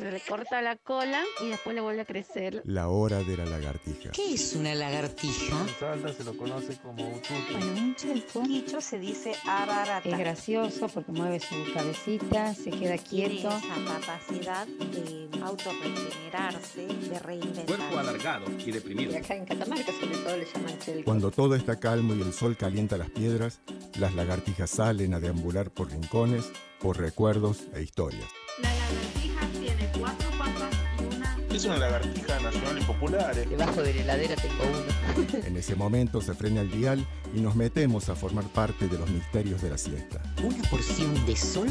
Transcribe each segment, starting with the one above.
Le corta la cola y después le vuelve a crecer. La hora de la lagartija. ¿Qué es una lagartija? En Salta se lo conoce como ututu. Bueno, un chelpo Quicho se dice ararata. es gracioso porque mueve su cabecita, se queda Tiene quieto. esa capacidad de autorregenerarse, de reinventar. Cuerpo alargado y deprimido. Y acá en Catamarca sobre todo le llaman chelco. Cuando todo está calmo y el sol calienta las piedras, las lagartijas salen a deambular por rincones, por recuerdos e historias. La lagartija tiene Es una lagartija nacional y popular. eh. Debajo de la heladera tengo uno. En ese momento se frena el dial y nos metemos a formar parte de los misterios de la siesta. Una porción de sol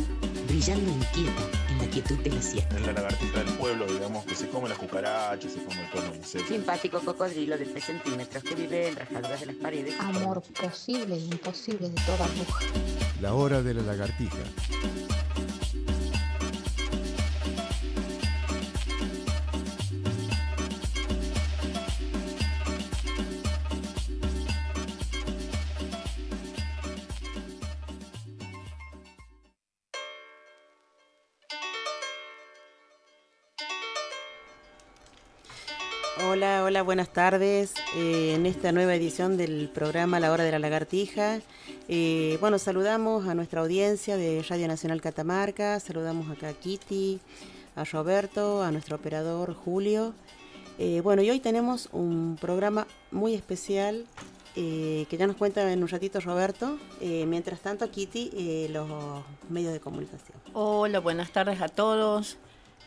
brillando inquieta en la quietud de la siesta. Es la lagartija del pueblo, digamos, que se come las cucarachas, se come todo el insecto. Simpático cocodrilo de 3 centímetros que vive en rajaduras de las paredes. Amor posible e imposible de toda mujer. La hora de la lagartija. Hola, buenas tardes. Eh, en esta nueva edición del programa La Hora de la Lagartija, eh, bueno, saludamos a nuestra audiencia de Radio Nacional Catamarca, saludamos acá a Kitty, a Roberto, a nuestro operador Julio. Eh, bueno, y hoy tenemos un programa muy especial que ya nos cuenta en un ratito Roberto. Mientras tanto, Kitty, los medios de comunicación. Hola, buenas tardes a todos.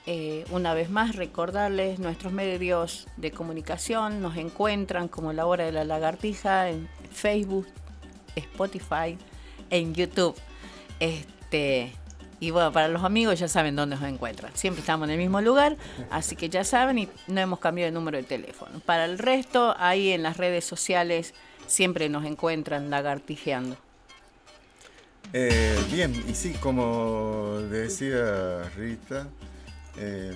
Eh, una vez más, recordarles nuestros medios de comunicación. Nos encuentran como La Hora de la Lagartija en Facebook, Spotify, en YouTube. Este, y bueno, para los amigos ya saben dónde nos encuentran. Siempre estamos en el mismo lugar, así que ya saben y no hemos cambiado el número de teléfono. Para el resto, ahí en las redes sociales siempre nos encuentran lagartijeando. Eh, bien, y sí, como decía Rita, eh,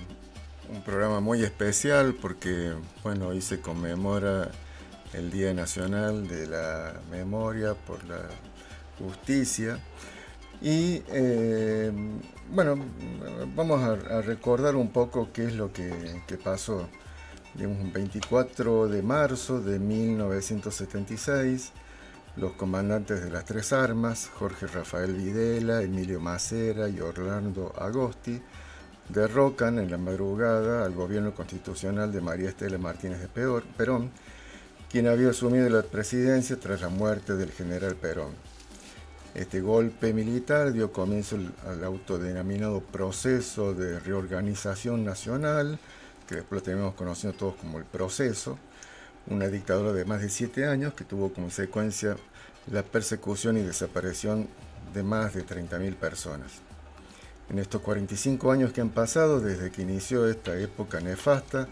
un programa muy especial porque, bueno, hoy se conmemora el Día Nacional de la Memoria por la Justicia. Y, eh, bueno, vamos a, recordar un poco qué es lo que, que pasó. Digamos, un 24 de marzo de 1976 los comandantes de las tres armas, Jorge Rafael Videla, Emilio Macera y Orlando Agosti, derrocan en la madrugada al gobierno constitucional de María Estela Martínez de Perón, quien había asumido la presidencia tras la muerte del general Perón. Este golpe militar dio comienzo al- autodenominado proceso de reorganización nacional, que después lo tenemos conocido todos como el proceso, una dictadura de más de siete años que tuvo como consecuencia la persecución y desaparición de más de 30.000 personas. En estos 45 años que han pasado desde que inició esta época nefasta,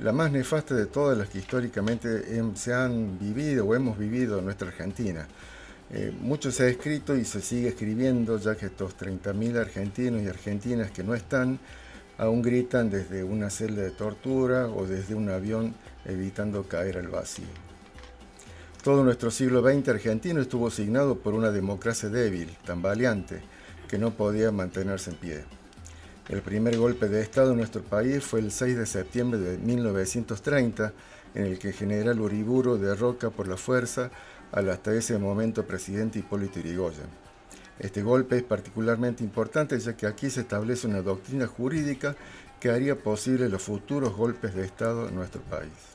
la más nefasta de todas las que históricamente se han vivido o hemos vivido en nuestra Argentina. Eh, mucho se ha escrito y se sigue escribiendo, ya que estos 30.000 argentinos y argentinas que no están, aún gritan desde una celda de tortura o desde un avión evitando caer al vacío. Todo nuestro siglo XX argentino estuvo signado por una democracia débil, tambaleante, que no podía mantenerse en pie. El primer golpe de Estado en nuestro país fue el 6 de septiembre de 1930, en el que general Uriburu derroca por la fuerza al hasta ese momento presidente Hipólito Yrigoyen. Este golpe es particularmente importante ya que aquí se establece una doctrina jurídica que haría posible los futuros golpes de Estado en nuestro país.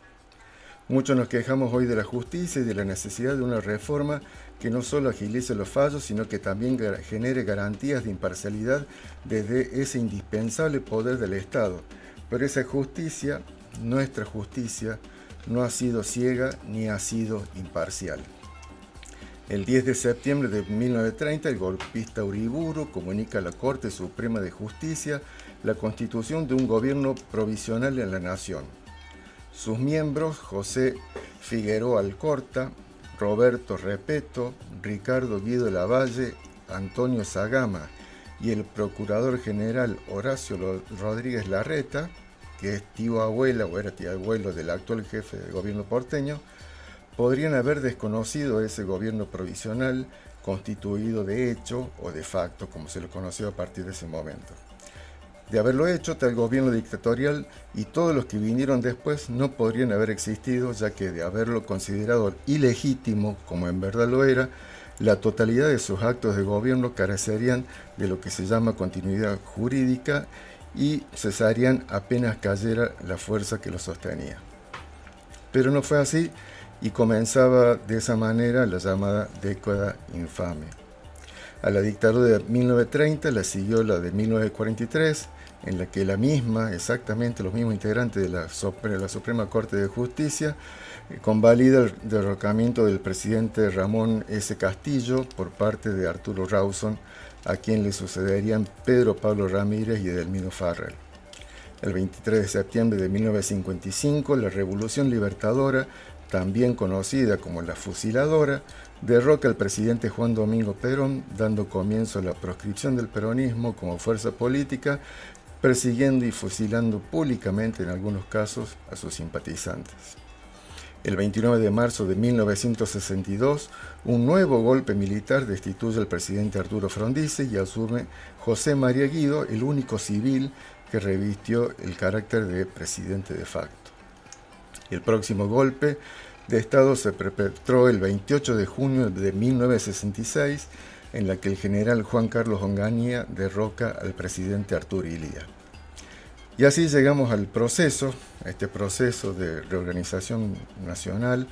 Muchos nos quejamos hoy de la justicia y de la necesidad de una reforma que no solo agilice los fallos, sino que también genere garantías de imparcialidad desde ese indispensable poder del Estado. Pero esa justicia, nuestra justicia, no ha sido ciega ni ha sido imparcial. El 10 de septiembre de 1930, el golpista Uriburu comunica a la Corte Suprema de Justicia la constitución de un gobierno provisional en la nación. Sus miembros, José Figueroa Alcorta, Roberto Repeto, Ricardo Guido Lavalle, Antonio Zagama y el Procurador General Horacio Rodríguez Larreta, que es tío abuela o era tío abuelo del actual jefe del gobierno porteño, podrían haber desconocido ese gobierno provisional constituido de hecho o de facto, como se lo conoció a partir de ese momento. De haberlo hecho, tal gobierno dictatorial y todos los que vinieron después no podrían haber existido, ya que de haberlo considerado ilegítimo, como en verdad lo era, la totalidad de sus actos de gobierno carecerían de lo que se llama continuidad jurídica y cesarían apenas cayera la fuerza que lo sostenía. Pero no fue así y comenzaba de esa manera la llamada década infame. A la dictadura de 1930 la siguió la de 1943, en la que la misma, exactamente los mismos integrantes de la, Suprema Corte de Justicia, eh, convalida el derrocamiento del presidente Ramón S. Castillo por parte de Arturo Rawson, a quien le sucederían Pedro Pablo Ramírez y Edelmino Farrell. El 23 de septiembre de 1955, la Revolución Libertadora, también conocida como la Fusiladora, derroca al presidente Juan Domingo Perón, dando comienzo a la proscripción del peronismo como fuerza política persiguiendo y fusilando públicamente en algunos casos a sus simpatizantes. El 29 de marzo de 1962, un nuevo golpe militar destituye al presidente Arturo Frondizi y asume José María Guido, el único civil que revistió el carácter de presidente de facto. El próximo golpe de Estado se perpetró el 28 de junio de 1966 en la que el general Juan Carlos Onganía derroca al presidente Arturo Ilía. Y así llegamos al proceso, a este proceso de reorganización nacional,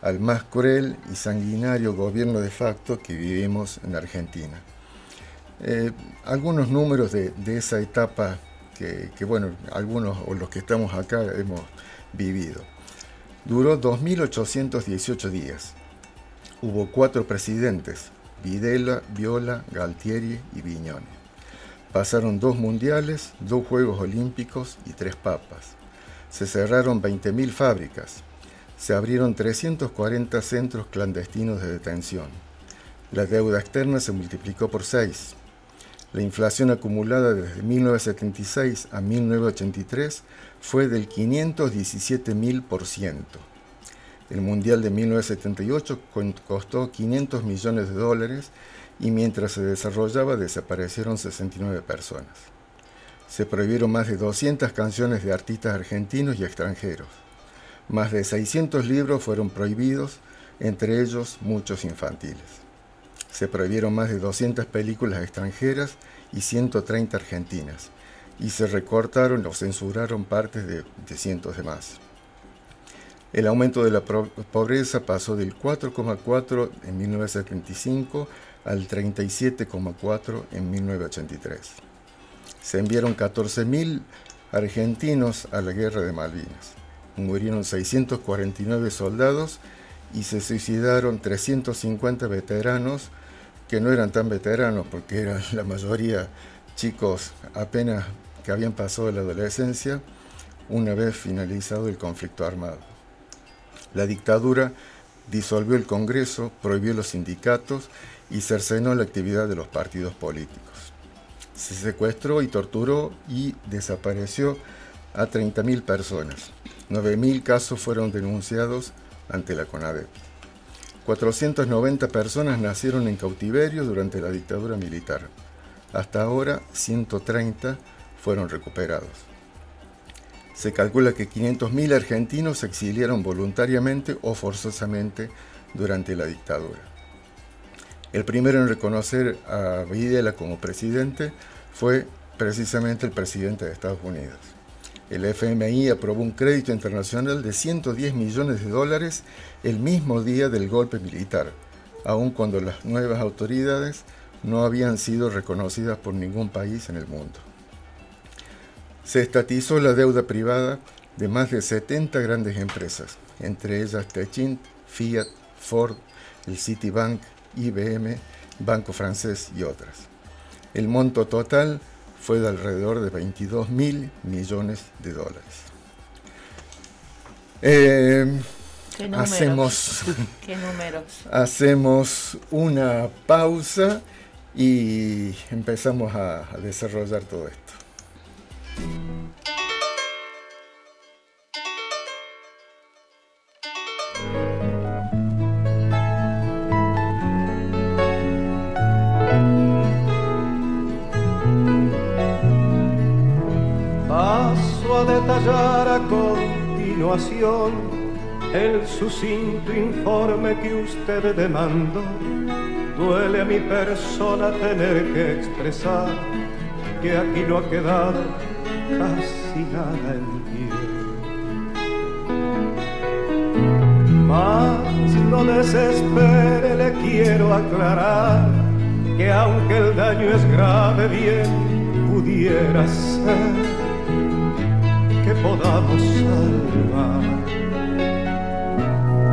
al más cruel y sanguinario gobierno de facto que vivimos en Argentina. Eh, algunos números de, esa etapa que, que, bueno, algunos o los que estamos acá hemos vivido. Duró 2.818 días. Hubo cuatro presidentes, Videla, Viola, Galtieri y Viñone. Pasaron dos mundiales, dos Juegos Olímpicos y tres papas. Se cerraron 20.000 fábricas. Se abrieron 340 centros clandestinos de detención. La deuda externa se multiplicó por seis. La inflación acumulada desde 1976 a 1983 fue del 517.000%. El Mundial de 1978 costó 500 millones de dólares y mientras se desarrollaba desaparecieron 69 personas. Se prohibieron más de 200 canciones de artistas argentinos y extranjeros. Más de 600 libros fueron prohibidos, entre ellos muchos infantiles. Se prohibieron más de 200 películas extranjeras y 130 argentinas, y se recortaron o censuraron partes de, cientos de más. El aumento de la pobreza pasó del 4,4 en 1975 al 37,4 en 1983. Se enviaron 14.000 argentinos a la guerra de Malvinas. Murieron 649 soldados y se suicidaron 350 veteranos que no eran tan veteranos porque eran la mayoría chicos apenas que habían pasado la adolescencia una vez finalizado el conflicto armado. La dictadura disolvió el Congreso, prohibió los sindicatos y cercenó la actividad de los partidos políticos. Se secuestró y torturó y desapareció a 30.000 personas. 9.000 casos fueron denunciados ante la CONADEP. 490 personas nacieron en cautiverio durante la dictadura militar. Hasta ahora, 130 fueron recuperados. Se calcula que 500.000 argentinos se exiliaron voluntariamente o forzosamente durante la dictadura. El primero en reconocer a Videla como presidente fue precisamente el presidente de Estados Unidos. El FMI aprobó un crédito internacional de 110 millones de dólares el mismo día del golpe militar, aun cuando las nuevas autoridades no habían sido reconocidas por ningún país en el mundo se estatizó la deuda privada de más de 70 grandes empresas, entre ellas Techint, Fiat, Ford, el Citibank, IBM, Banco Francés y otras. El monto total fue de alrededor de 22 mil millones de dólares. Eh, hacemos, hacemos una pausa y empezamos a desarrollar todo esto. El sucinto informe que usted demandó. Duele a mi persona tener que expresar que aquí no ha quedado casi nada en pie. Mas no desespere, le quiero aclarar que aunque el daño es grave, bien pudiera ser podamos salvar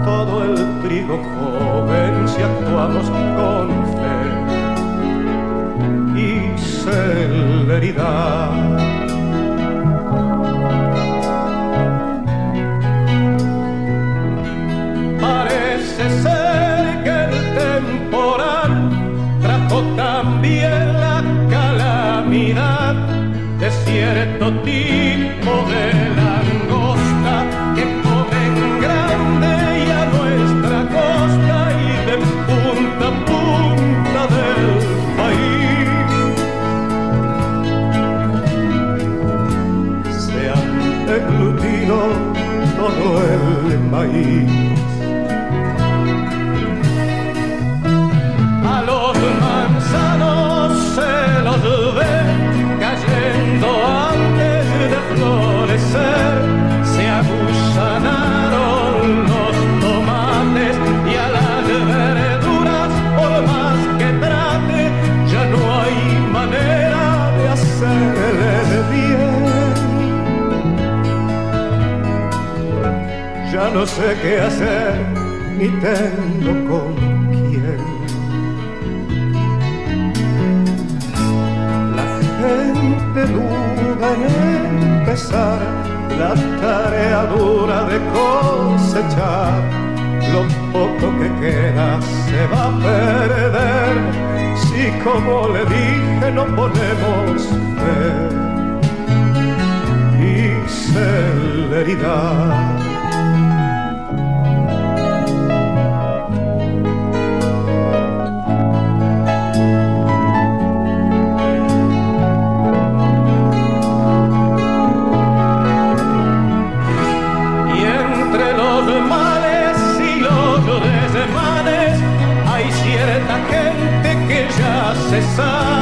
todo el trigo joven si actuamos con fe y celeridad. Parece ser que el temporal trajo también la calamidad de cierto tipo el no sé qué hacer, ni tengo con quién. La gente duda en empezar la tarea dura de cosechar. Lo poco que queda se va a perder si como le dije no ponemos fe y celeridad. Ya se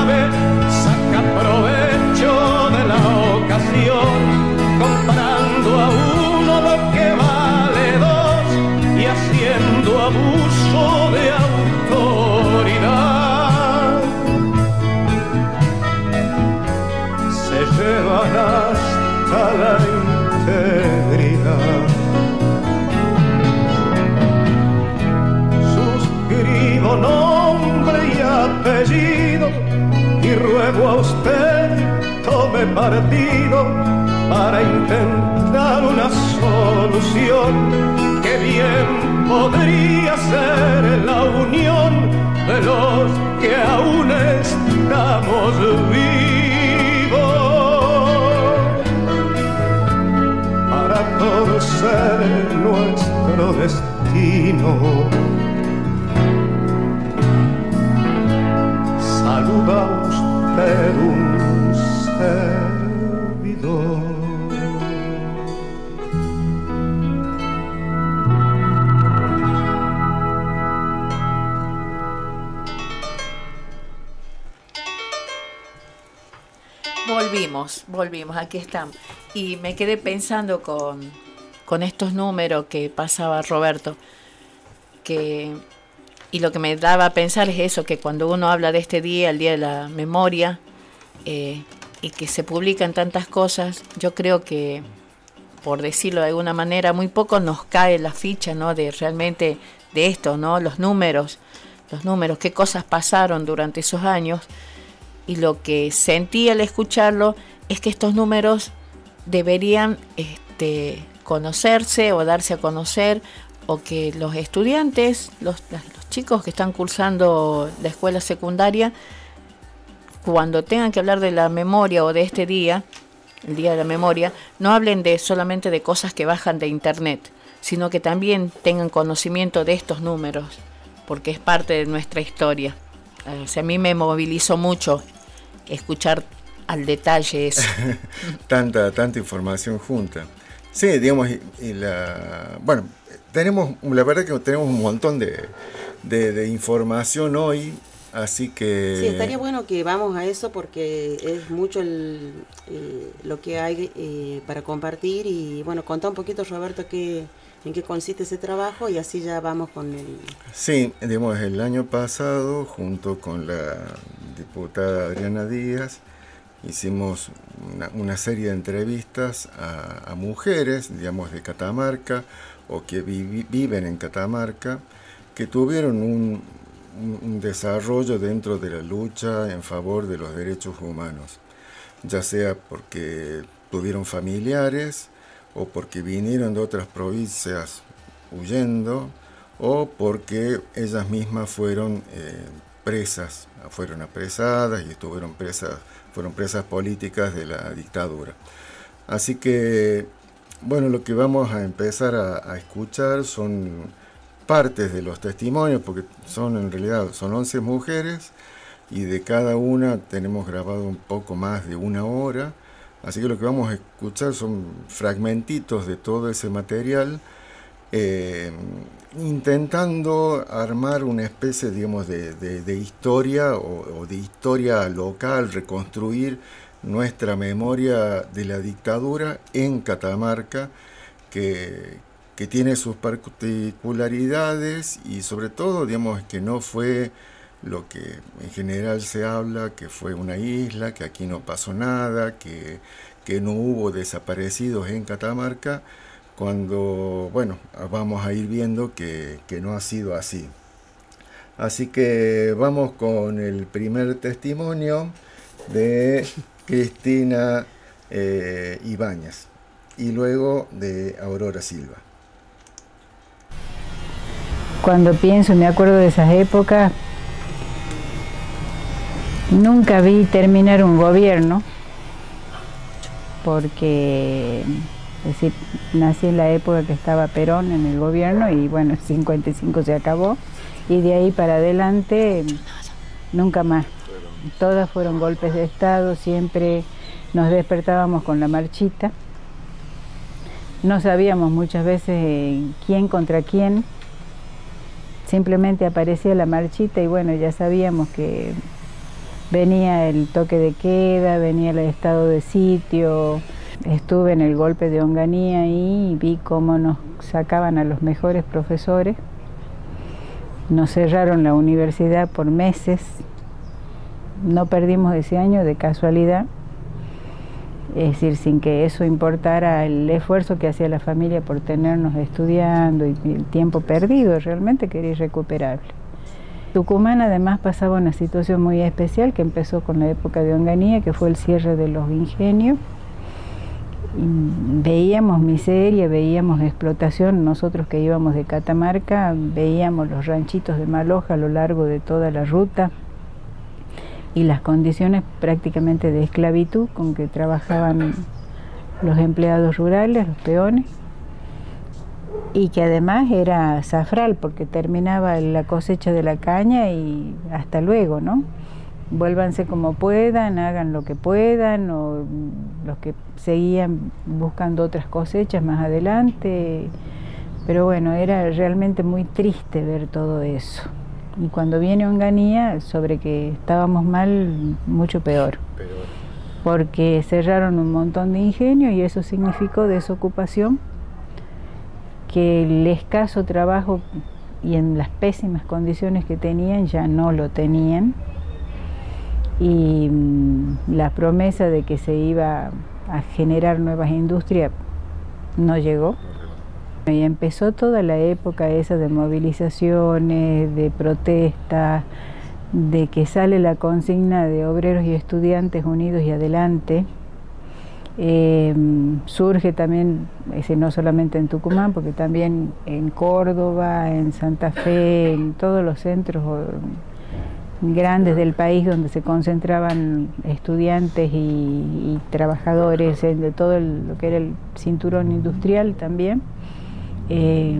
y ruego a usted tome partido para intentar una solución que bien podría ser la unión de los que aún estamos vivos para torcer nuestro destino. Volvimos, volvimos, aquí estamos. Y me quedé pensando con, con estos números que pasaba Roberto, que, y lo que me daba a pensar es eso, que cuando uno habla de este día, el Día de la Memoria, eh, y que se publican tantas cosas, yo creo que, por decirlo de alguna manera, muy poco nos cae la ficha, ¿no? De realmente de esto, ¿no? Los números, los números, qué cosas pasaron durante esos años y lo que sentí al escucharlo es que estos números deberían este, conocerse o darse a conocer o que los estudiantes, los, chicos que están cursando la escuela secundaria, cuando tengan que hablar de la memoria o de este día, el Día de la Memoria, no hablen de solamente de cosas que bajan de internet, sino que también tengan conocimiento de estos números, porque es parte de nuestra historia. Sea, a mí me movilizó mucho escuchar al detalle eso. tanta, tanta información junta. Sí, digamos, bueno, tenemos, la verdad que tenemos un montón de, de, información hoy, así que... Sí, estaría bueno que vamos a eso porque es mucho el, eh, lo que hay eh, para compartir y bueno, contá un poquito Roberto qué, en qué consiste ese trabajo y así ya vamos con el... Sí, digamos, el año pasado junto con la diputada Adriana Díaz, hicimos una, serie de entrevistas a, mujeres, digamos, de Catamarca o que viven en Catamarca, que tuvieron un, desarrollo dentro de la lucha en favor de los derechos humanos, ya sea porque tuvieron familiares o porque vinieron de otras provincias huyendo o porque ellas mismas fueron eh, presas, fueron apresadas y estuvieron presas fueron presas políticas de la dictadura. Así que, bueno, lo que vamos a empezar a, escuchar son partes de los testimonios, porque son en realidad son 11 mujeres y de cada una tenemos grabado un poco más de una hora. Así que lo que vamos a escuchar son fragmentitos de todo ese material, eh, intentando armar una especie, digamos, de, historia o, de historia local, reconstruir nuestra memoria de la dictadura en Catamarca, que, que tiene sus particularidades y sobre todo, digamos, que no fue lo que en general se habla, que fue una isla, que aquí no pasó nada, que, que no hubo desaparecidos en Catamarca, cuando, bueno, vamos a ir viendo que, no ha sido así. Así que vamos con el primer testimonio de Cristina eh, Ibáñez y luego de Aurora Silva. Cuando pienso me acuerdo de esas épocas, nunca vi terminar un gobierno porque es decir, nací en la época que estaba Perón en el gobierno y bueno, 55 se acabó y de ahí para adelante nunca más. Todas fueron golpes de Estado, siempre nos despertábamos con la marchita. No sabíamos muchas veces quién contra quién. Simplemente aparecía la marchita y bueno, ya sabíamos que venía el toque de queda, venía el estado de sitio, Estuve en el golpe de Onganía y vi cómo nos sacaban a los mejores profesores. Nos cerraron la universidad por meses. No perdimos ese año de casualidad. Es decir, sin que eso importara el esfuerzo que hacía la familia por tenernos estudiando y el tiempo perdido, realmente quería recuperarlo. Tucumán además pasaba una situación muy especial que empezó con la época de Onganía, que fue el cierre de los ingenios veíamos miseria, veíamos explotación, nosotros que íbamos de Catamarca, veíamos los ranchitos de Maloja a lo largo de toda la ruta y las condiciones prácticamente de esclavitud con que trabajaban los empleados rurales, los peones, y que además era zafral porque terminaba la cosecha de la caña y hasta luego, ¿no? vuélvanse como puedan, hagan lo que puedan, o los que seguían buscando otras cosechas más adelante. Pero bueno, era realmente muy triste ver todo eso. Y cuando viene Onganía, sobre que estábamos mal, mucho peor. Porque cerraron un montón de ingenios y eso significó desocupación, que el escaso trabajo y en las pésimas condiciones que tenían ya no lo tenían y mm, la promesa de que se iba a generar nuevas industrias no llegó. Y empezó toda la época esa de movilizaciones, de protestas, de que sale la consigna de obreros y estudiantes unidos y adelante. Eh, surge también, ese no solamente en Tucumán, porque también en Córdoba, en Santa Fe, en todos los centros grandes del país donde se concentraban estudiantes y, trabajadores de todo lo que era el cinturón industrial también, eh,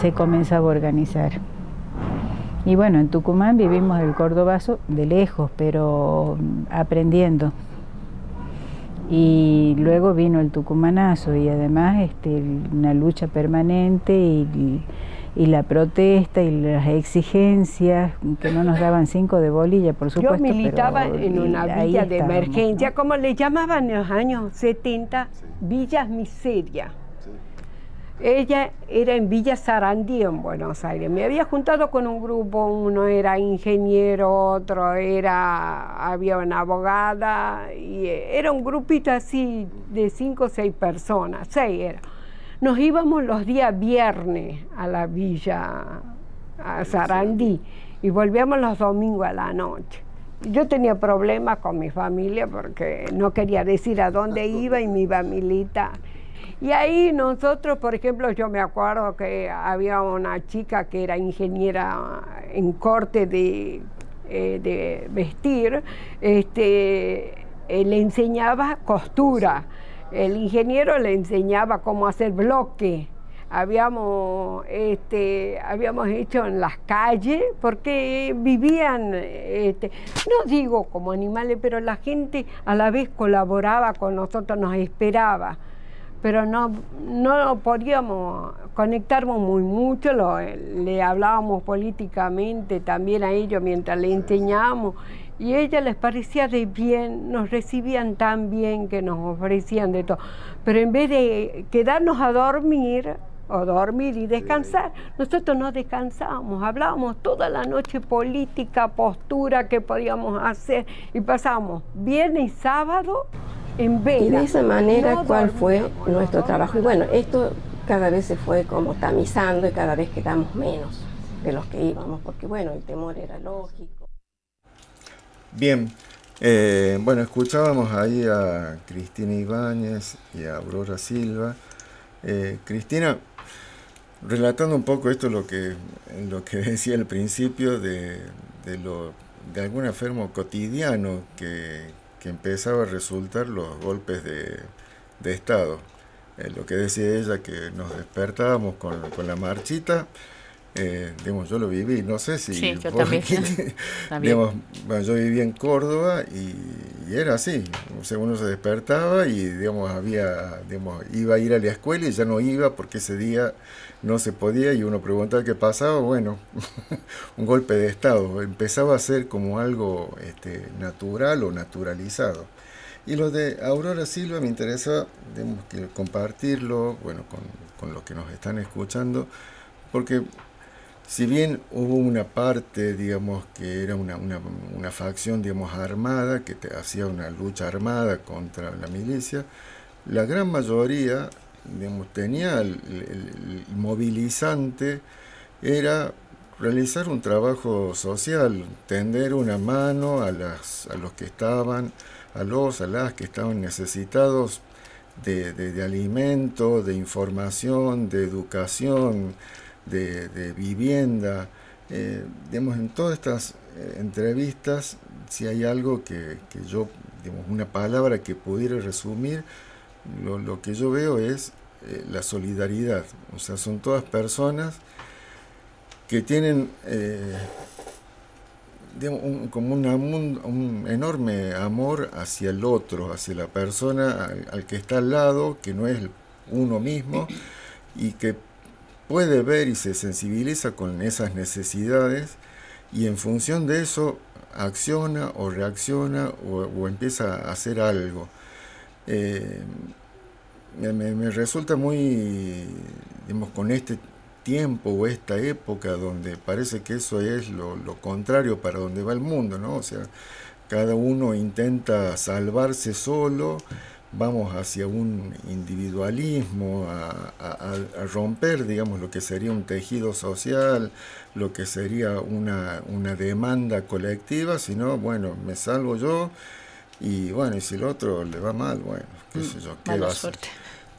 se comenzaba a organizar. Y bueno, en Tucumán vivimos el cordobazo de lejos, pero aprendiendo. y luego vino el tucumanazo y además este, una lucha permanente y, y, la protesta y las exigencias que no nos daban cinco de bolilla, por supuesto. Yo militaba en una villa de emergencia, como le llamaban en los años 70, villas miseria. Ella era en Villa Sarandí, en Buenos Aires. Me había juntado con un grupo, uno era ingeniero, otro era, había una abogada, y eh, era un grupito así de cinco o seis personas, seis era. Nos íbamos los días viernes a la Villa a Sarandí y volvíamos los domingos a la noche. Yo tenía problemas con mi familia porque no quería decir a dónde iba y me iba a militar. Y ahí nosotros, por ejemplo, yo me acuerdo que había una chica que era ingeniera en corte de, eh, vestir, este, eh, le enseñaba costura, el ingeniero le enseñaba cómo hacer bloque. Habíamos, este, habíamos hecho en las calles porque vivían, este, no digo como animales, pero la gente a la vez colaboraba con nosotros, nos esperaba pero no, no podíamos conectarnos muy mucho, le hablábamos políticamente también a ellos mientras le enseñábamos y a ella les parecía de bien, nos recibían tan bien que nos ofrecían de todo. Pero en vez de quedarnos a dormir, o dormir y descansar, nosotros no descansábamos, hablábamos toda la noche política, postura que podíamos hacer y pasábamos viernes y sábado en vela. Y de esa manera, ¿cuál fue nuestro trabajo? Y bueno, esto cada vez se fue como tamizando y cada vez quedamos menos de los que íbamos, porque bueno, el temor era lógico. Bien, eh, bueno, escuchábamos ahí a Cristina Ibáñez y a Aurora Silva. Eh, Cristina, relatando un poco esto lo que, lo que decía al principio de, de, lo de algún enfermo cotidiano que, que empezaba a resultar los golpes de, de Estado. Eh, lo que decía ella, que nos despertábamos con, con la marchita, eh, digamos, yo lo viví, no sé si... Sí, yo también. Digamos, bueno, yo vivía en Córdoba y, era así, o sea, uno se despertaba y, digamos, había, digamos, iba a ir a la escuela y ya no iba porque ese día no se podía y uno preguntaba qué pasaba, bueno, un golpe de Estado, empezaba a ser como algo este, natural o naturalizado. Y lo de Aurora Silva me interesa compartirlo, bueno, con, con los que nos están escuchando, porque si bien hubo una parte, digamos, que era una, una, facción, digamos, armada, que hacía una lucha armada contra la milicia, la gran mayoría tenía el, movilizante era realizar un trabajo social, tender una mano a, los que estaban, a los, a las que estaban necesitados de, de, alimento, de información, de educación, de, vivienda. Eh, digamos, en todas estas eh, entrevistas, si hay algo que, que yo, digamos, una palabra que pudiera resumir, lo, que yo veo es eh, la solidaridad. O sea, son todas personas que tienen eh, como un, enorme amor hacia el otro, hacia la persona al, que está al lado, que no es uno mismo, y que puede ver y se sensibiliza con esas necesidades y en función de eso acciona o reacciona o, empieza a hacer algo. Eh, me, resulta muy, digamos, con este tiempo o esta época donde parece que eso es lo, contrario para donde va el mundo, ¿no? O sea, cada uno intenta salvarse solo, vamos hacia un individualismo, a, a, romper, digamos, lo que sería un tejido social, lo que sería una, una demanda colectiva, sino, bueno, me salvo yo y bueno, y si el otro le va mal, bueno, qué sé yo, qué va a suerte.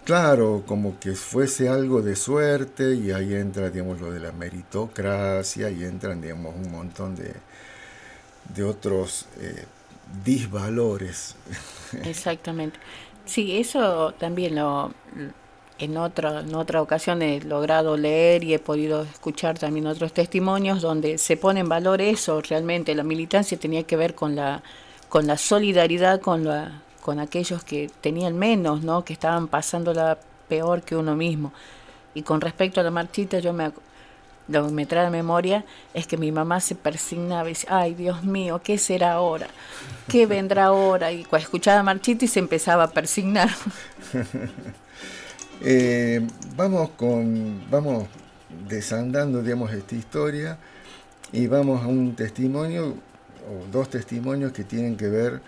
Claro, como que fuese algo de suerte y ahí entra, digamos, lo de la meritocracia y entran, digamos, un montón de, de otros eh, disvalores. Exactamente. Sí, eso también lo, en otra, en otra ocasión he logrado leer y he podido escuchar también otros testimonios donde se pone en valor eso realmente. La militancia tenía que ver con la, con la solidaridad con la, con aquellos que tenían menos, ¿no? que estaban pasándola peor que uno mismo. Y con respecto a la marchita, yo me, lo que me trae a memoria es que mi mamá se persignaba y decía, ay Dios mío, ¿qué será ahora? ¿Qué vendrá ahora? Y cuando escuchaba marchita y se empezaba a persignar. Eh, vamos con, vamos desandando, digamos, esta historia y vamos a un testimonio o dos testimonios que tienen que ver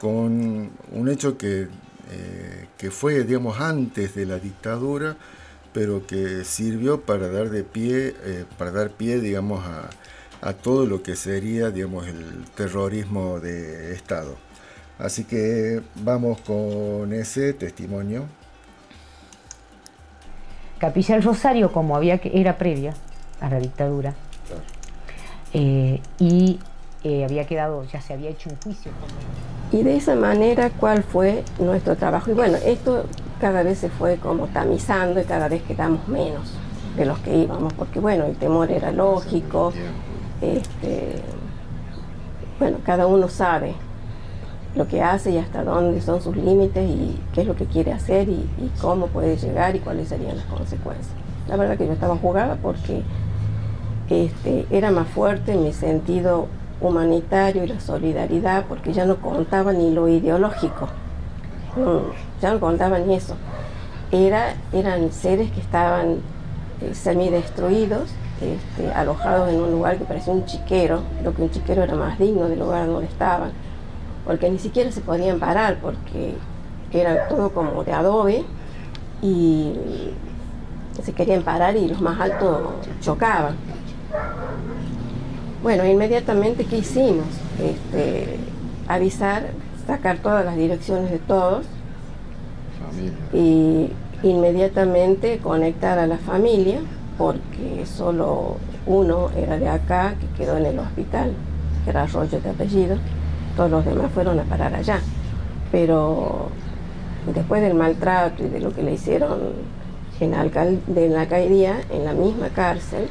con un hecho que, eh, que fue, digamos, antes de la dictadura, pero que sirvió para dar de pie, eh, para dar pie, digamos, a, a, todo lo que sería, digamos, el terrorismo de Estado. Así que vamos con ese testimonio. Capilla del Rosario, como había que era previa a la dictadura, claro. eh, y eh, había quedado, ya se había hecho un juicio. Y de esa manera, ¿cuál fue nuestro trabajo? Y bueno, esto cada vez se fue como tamizando y cada vez quedamos menos de los que íbamos, porque bueno, el temor era lógico, este, bueno, cada uno sabe lo que hace y hasta dónde son sus límites y qué es lo que quiere hacer y, y, cómo puede llegar y cuáles serían las consecuencias. La verdad que yo estaba jugada porque este, era más fuerte en mi sentido humanitario y la solidaridad porque ya no contaba ni lo ideológico, ya no contaba ni eso. Era, eran seres que estaban eh, semidestruidos, este, alojados en un lugar que parecía un chiquero, lo que un chiquero era más digno del lugar donde estaban porque ni siquiera se podían parar porque era todo como de adobe y se querían parar y los más altos chocaban. Bueno, inmediatamente, ¿qué hicimos? Este, avisar, sacar todas las direcciones de todos y inmediatamente conectar a la familia porque solo uno era de acá que quedó en el hospital, que era Arroyo de apellido todos los demás fueron a parar allá. Pero después del maltrato y de lo que le hicieron en de la alcaldía, en la misma cárcel,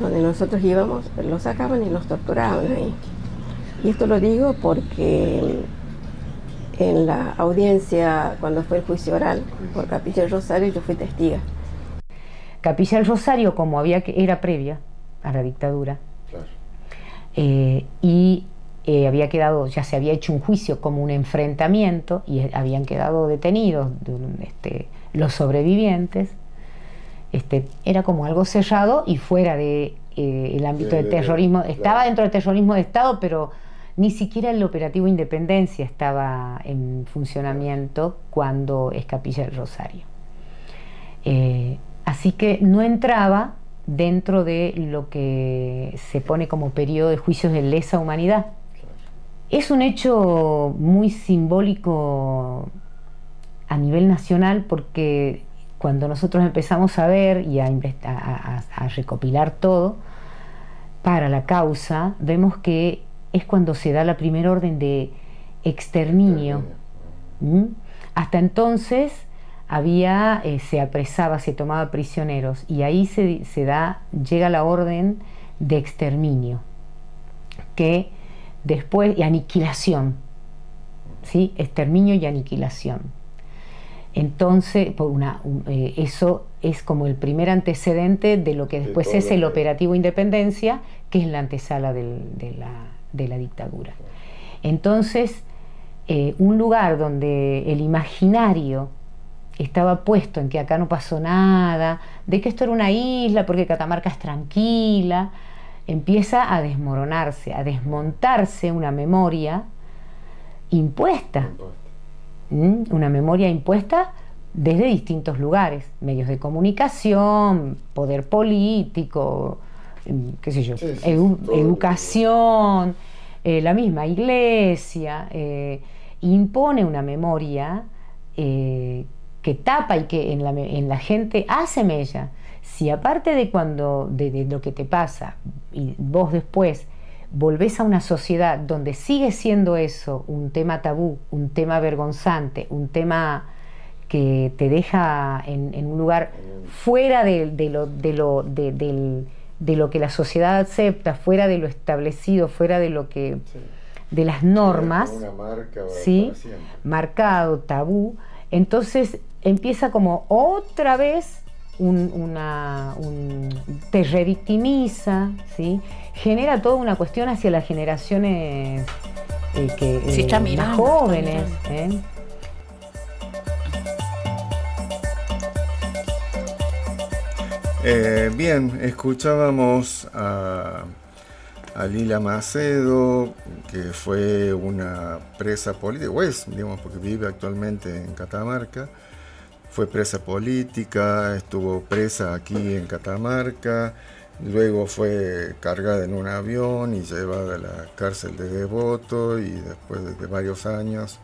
donde nosotros íbamos, los sacaban y los torturaban ahí. Y esto lo digo porque en la audiencia, cuando fue el juicio oral por Capilla del Rosario, yo fui testiga. Capilla del Rosario, como había que era previa a la dictadura, eh, y eh, había quedado, ya se había hecho un juicio como un enfrentamiento y habían quedado detenidos este, los sobrevivientes. Este, era como algo cerrado y fuera del de, eh, ámbito del terrorismo. Estaba dentro del terrorismo de Estado, pero ni siquiera el operativo Independencia estaba en funcionamiento cuando es Capilla del Rosario. Eh, así que no entraba dentro de lo que se pone como periodo de juicios de lesa humanidad. Es un hecho muy simbólico a nivel nacional porque cuando nosotros empezamos a ver y a, a, a, recopilar todo para la causa, vemos que es cuando se da la primera orden de exterminio. ¿Mm? Hasta entonces había, eh, se apresaba, se tomaba prisioneros y ahí se, se da, llega la orden de exterminio, que después y aniquilación, ¿sí? exterminio y aniquilación. Entonces, por una, eh, eso es como el primer antecedente de lo que después es el operativo Independencia, que es la antesala del, de, la, de, la, dictadura. Entonces, eh, un lugar donde el imaginario estaba puesto en que acá no pasó nada, de que esto era una isla porque Catamarca es tranquila, empieza a desmoronarse, a desmontarse una memoria impuesta. Una memoria impuesta desde distintos lugares, medios de comunicación, poder político, qué sé yo, sí, sí, edu educación, eh, la misma iglesia, eh, impone una memoria eh, que tapa y que en la, en la gente hace mella si aparte de cuando de, de, lo que te pasa y vos después volvés a una sociedad donde sigue siendo eso un tema tabú, un tema vergonzante, un tema que te deja en, en un lugar fuera de, de lo, de, lo, de, del, de, lo que la sociedad acepta, fuera de lo establecido, fuera de lo que, de las normas, ¿sí? marcado, tabú. Entonces empieza como otra vez un, una, te revictimiza, ¿sí? Genera toda una cuestión hacia las generaciones eh, que, eh, más jóvenes. ¿eh? bien, escuchábamos a, a, Lila Macedo, que fue una presa política, o es, digamos, porque vive actualmente en Catamarca, fue presa política, estuvo presa aquí en Catamarca, luego fue cargada en un avión y llevada a la cárcel de Devoto y después de varios años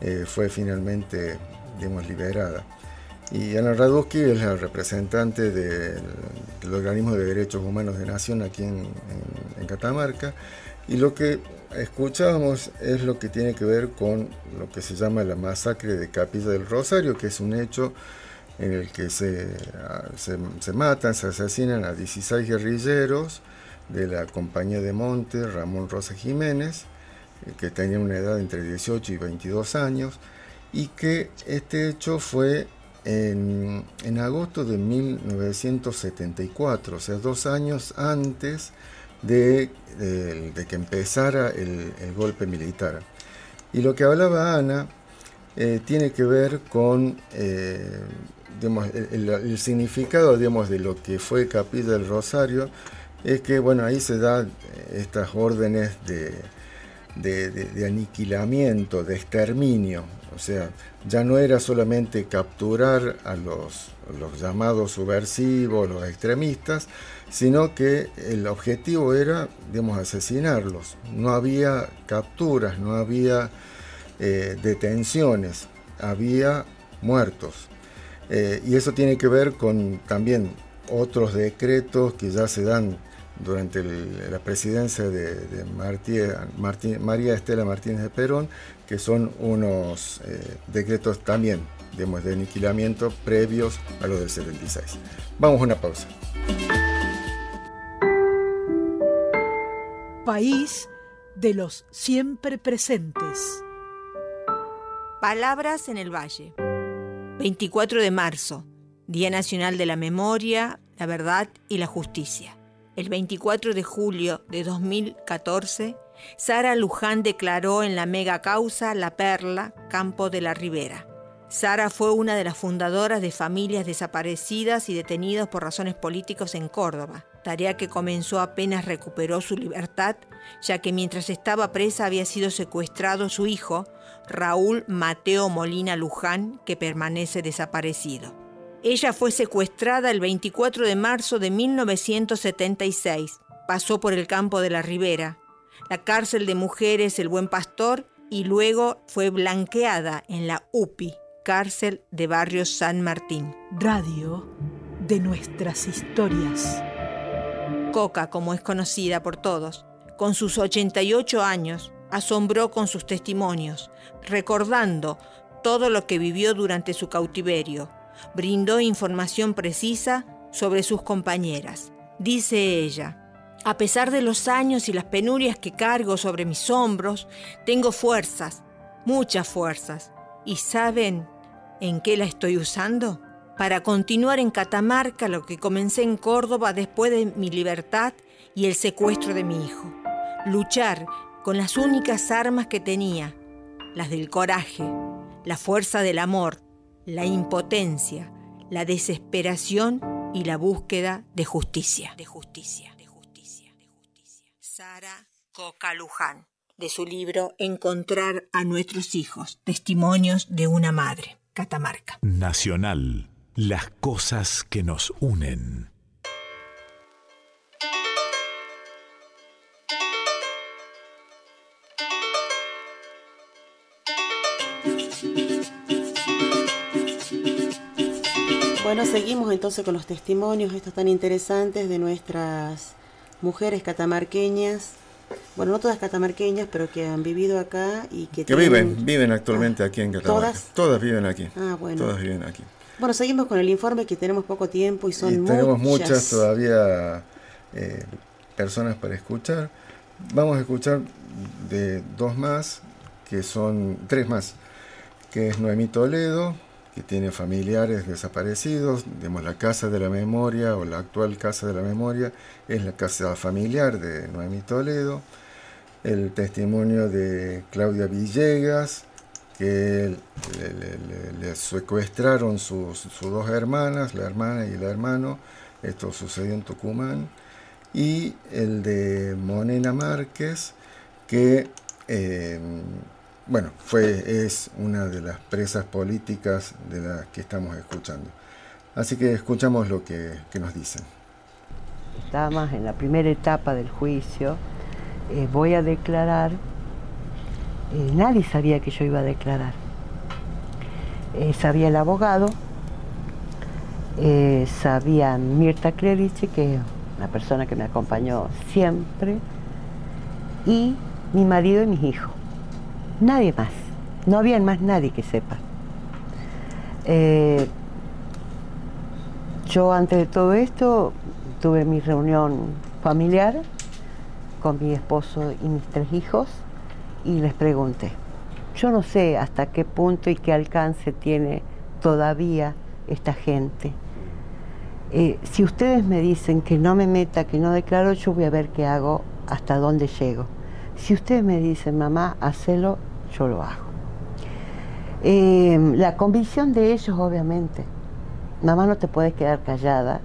eh, fue finalmente digamos, liberada. Y Ana Radowski es la representante del, Organismo de Derechos Humanos de Nación aquí en Catamarca y lo que escuchábamos es lo que tiene que ver con lo que se llama la masacre de Capilla del Rosario, que es un hecho en el que se, se, matan, se asesinan a 16 guerrilleros de la compañía de Monte, Ramón Rosa Jiménez, eh, que tenían una edad entre 18 y 22 años, y que este hecho fue en, en agosto de 1974, o sea, dos años antes de, que empezara el, golpe militar. Y lo que hablaba Ana eh, tiene que ver con eh, el, significado digamos, de lo que fue Capilla del Rosario, es que bueno, ahí se dan estas órdenes de, aniquilamiento, de exterminio. O sea, ya no era solamente capturar a los, los llamados subversivos, los extremistas, sino que el objetivo era, digamos, asesinarlos. No había capturas, no había eh, detenciones, había muertos. Eh, y eso tiene que ver con también otros decretos que ya se dan durante la presidencia de, María Estela Martínez de Perón, que son unos eh, decretos también digamos, de aniquilamiento previos a los del 76. Vamos a una pausa. país de los siempre presentes. Palabras en el Valle. 24 de marzo, Día Nacional de la Memoria, la Verdad y la Justicia. El 24 de julio de 2014, Sara Luján declaró en la mega causa La Perla, Campo de la Ribera. Sara fue una de las fundadoras de familias desaparecidas y detenidos por razones políticas en Córdoba tarea que comenzó apenas recuperó su libertad, ya que mientras estaba presa había sido secuestrado su hijo, Raúl Mateo Molina Luján, que permanece desaparecido. Ella fue secuestrada el 24 de marzo de 1976. Pasó por el campo de la Ribera, la cárcel de mujeres El Buen Pastor y luego fue blanqueada en la UPI, cárcel de barrio San Martín. Radio de nuestras historias. Coca, como es conocida por todos, con sus 88 años, asombró con sus testimonios, recordando todo lo que vivió durante su cautiverio. Brindó información precisa sobre sus compañeras. Dice ella, a pesar de los años y las penurias que cargo sobre mis hombros, tengo fuerzas, muchas fuerzas. ¿Y saben en qué la estoy usando? para continuar en Catamarca lo que comencé en Córdoba después de mi libertad y el secuestro de mi hijo. Luchar con las únicas armas que tenía, las del coraje, la fuerza del amor, la impotencia, la desesperación y la búsqueda de justicia. De justicia, de justicia, de justicia. Sara Coca Luján, de su libro Encontrar a nuestros hijos, testimonios de una madre. Catamarca. Nacional las cosas que nos unen. Bueno, seguimos entonces con los testimonios estos tan interesantes de nuestras mujeres catamarqueñas. Bueno, no todas catamarqueñas, pero que han vivido acá y que... Que viven, viven actualmente aquí en Catamarca. ¿Todas? Todas viven aquí. Ah, bueno. Todas viven aquí. Bueno, seguimos con el informe que tenemos poco tiempo y son y tenemos muchas, todavía eh, personas para escuchar. vamos a escuchar de dos más, que son tres más, que es Noemí Toledo, que tiene familiares desaparecidos, digamos, la Casa de la Memoria o la actual Casa de la Memoria es la casa familiar de Noemí Toledo, el testimonio de Claudia Villegas, que le, secuestraron sus, dos hermanas, la hermana y el hermano, esto sucedió en Tucumán, y el de Monena Márquez, que eh, bueno, fue, es una de las presas políticas de las que estamos escuchando. Así que escuchamos lo que, nos dicen. Estamos en la primera etapa del juicio. Eh, voy a declarar. Eh, nadie sabía que yo iba a declarar. Eh, sabía el abogado, sabía Mirta Clerici, que es una persona que me acompañó siempre, y mi marido y mis hijos. Nadie más. No había más nadie que sepa. Eh, yo antes de todo esto tuve mi reunión familiar con mi esposo y mis tres hijos y les pregunté, yo no sé hasta qué punto y qué alcance tiene todavía esta gente. Eh, si ustedes me dicen que no me meta, que no declaro, yo voy a ver qué hago, hasta dónde llego. Si ustedes me dicen, mamá, hacelo, yo lo hago. Em, la convicción de ellos, obviamente. Mamá, no te puedes quedar callada.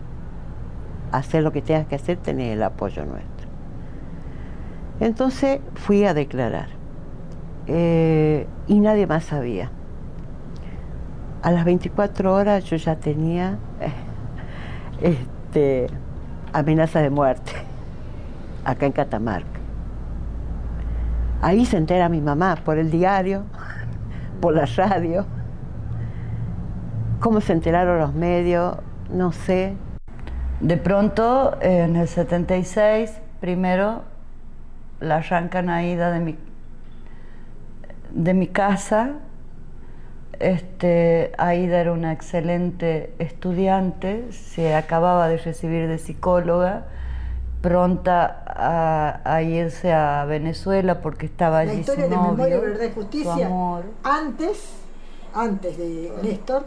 Hacer lo que tengas que hacer, tener el apoyo nuestro. Entonces fui a declarar. Eh, y nadie más sabía. A las 24 horas yo ya tenía este, amenaza de muerte acá en Catamarca. Ahí se entera mi mamá por el diario, por la radio. ¿Cómo se enteraron los medios? No sé. De pronto, en el 76, primero la arrancan a ida de mi, de mi casa. Este, Aida era una excelente estudiante, se acababa de recibir de psicóloga pronta a, irse a Venezuela porque estaba allí La historia de Memoria, Verdad y Justicia, antes, antes de Néstor,